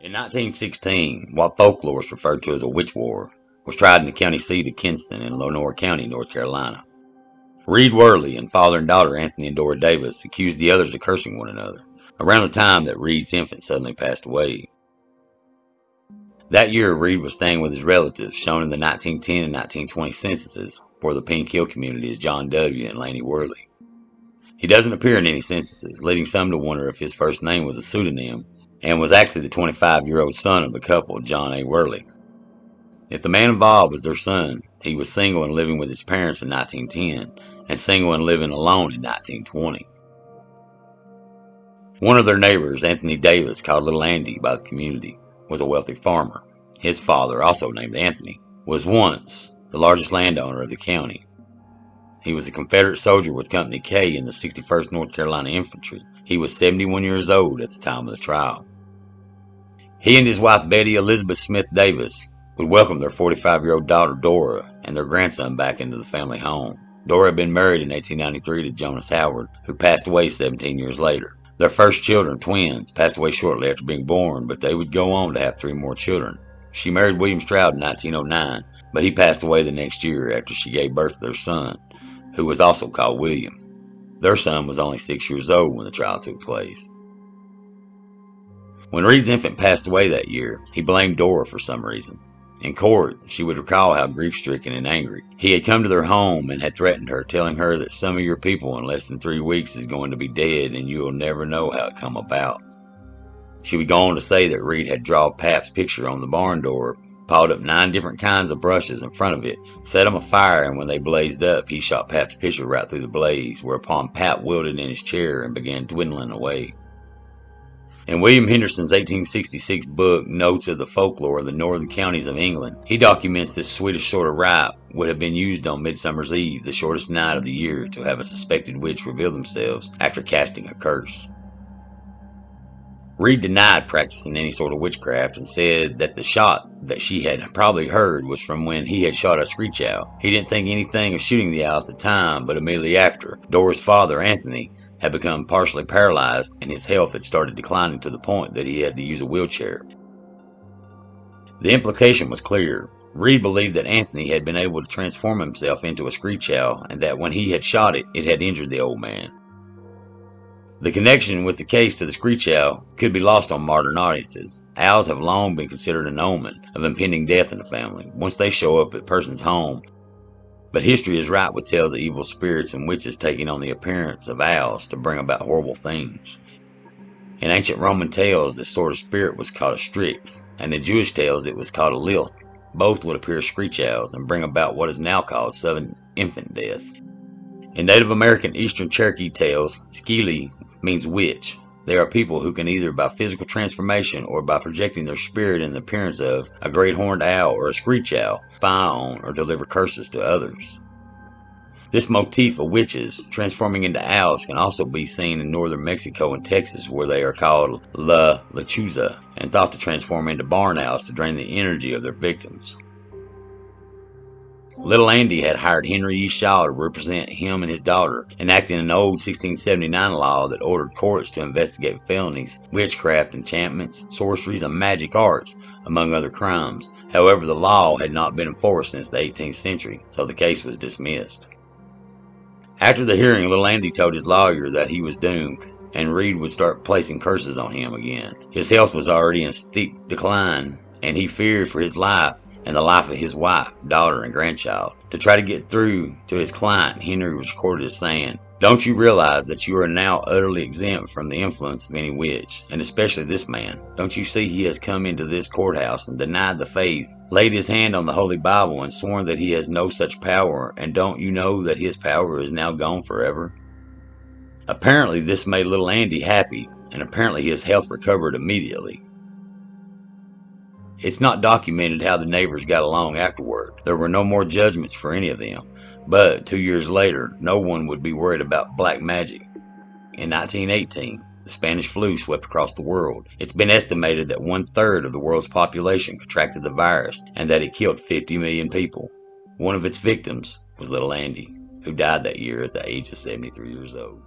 In 1916, what folklore is referred to as a witch war was tried in the county seat of Kinston in Lenoir County, North Carolina. Reed Worley and father and daughter Anthony and Dora Davis accused the others of cursing one another around the time that Reed's infant suddenly passed away. That year, Reed was staying with his relatives, shown in the 1910 and 1920 censuses for the Pink Hill community as John W. and Laney Worley. He doesn't appear in any censuses, leading some to wonder if his first name was a pseudonym and was actually the 25 year old son of the couple, John A. Worley. If the man involved was their son, he was single and living with his parents in 1910 and single and living alone in 1920. One of their neighbors, Anthony Davis, called Little Andy by the community, was a wealthy farmer. His father, also named Anthony, was once the largest landowner of the county. He was a Confederate soldier with Company K in the 61st North Carolina Infantry. He was 71 years old at the time of the trial. He and his wife Betty Elizabeth Smith Davis would welcome their 45 year old daughter Dora and their grandson back into the family home. Dora had been married in 1893 to Jonas Howard, who passed away 17 years later. Their first children, twins, passed away shortly after being born, but they would go on to have three more children. She married William Stroud in 1909, but he passed away the next year after she gave birth to their son, who was also called William. Their son was only six years old when the trial took place. When Reed's infant passed away that year, he blamed Dora for some reason. In court, she would recall how grief stricken and angry. He had come to their home and had threatened her, telling her that some of your people in less than three weeks is going to be dead and you'll never know how it come about. She would go on to say that Reed had drawn Pap's picture on the barn door, piled up nine different kinds of brushes in front of it, set them afire, and when they blazed up, he shot Pap's picture right through the blaze, whereupon Pap wilted in his chair and began dwindling away. In William Henderson's 1866 book, Notes of the Folklore of the Northern Counties of England, he documents this Swedish sort of rite would have been used on Midsummer's Eve, the shortest night of the year, to have a suspected witch reveal themselves after casting a curse. Reed denied practicing any sort of witchcraft and said that the shot that she had probably heard was from when he had shot a screech owl. He didn't think anything of shooting the owl at the time, but immediately after, Dora's father, Anthony, had become partially paralyzed and his health had started declining to the point that he had to use a wheelchair. The implication was clear. Reed believed that Anthony had been able to transform himself into a screech owl and that when he had shot it, it had injured the old man. The connection with the case to the screech owl could be lost on modern audiences. Owls have long been considered an omen of impending death in the family. Once they show up at a person's home, but history is ripe with tales of evil spirits and witches taking on the appearance of owls to bring about horrible things. In ancient Roman tales, this sort of spirit was called a strix, and in Jewish tales it was called a lilith. Both would appear as screech owls and bring about what is now called sudden infant death. In Native American Eastern Cherokee tales, Skili means witch, there are people who can either by physical transformation or by projecting their spirit in the appearance of a great horned owl or a screech owl, spy on or deliver curses to others. This motif of witches transforming into owls can also be seen in northern Mexico and Texas where they are called La Lechuza and thought to transform into barn owls to drain the energy of their victims. Little Andy had hired Henry E. Shaw to represent him and his daughter, enacting an old 1679 law that ordered courts to investigate felonies, witchcraft, enchantments, sorceries, and magic arts, among other crimes. However, the law had not been enforced since the 18th century, so the case was dismissed. After the hearing, little Andy told his lawyer that he was doomed and Reed would start placing curses on him again. His health was already in steep decline, and he feared for his life and the life of his wife, daughter, and grandchild. To try to get through to his client, Henry was quoted as saying, Don't you realize that you are now utterly exempt from the influence of any witch, and especially this man? Don't you see he has come into this courthouse and denied the faith, laid his hand on the Holy Bible, and sworn that he has no such power, and don't you know that his power is now gone forever? Apparently, this made little Andy happy, and apparently his health recovered immediately. It's not documented how the neighbors got along afterward. There were no more judgments for any of them. But two years later, no one would be worried about black magic. In 1918, the Spanish flu swept across the world. It's been estimated that one third of the world's population contracted the virus and that it killed 50 million people. One of its victims was little Andy, who died that year at the age of 73 years old.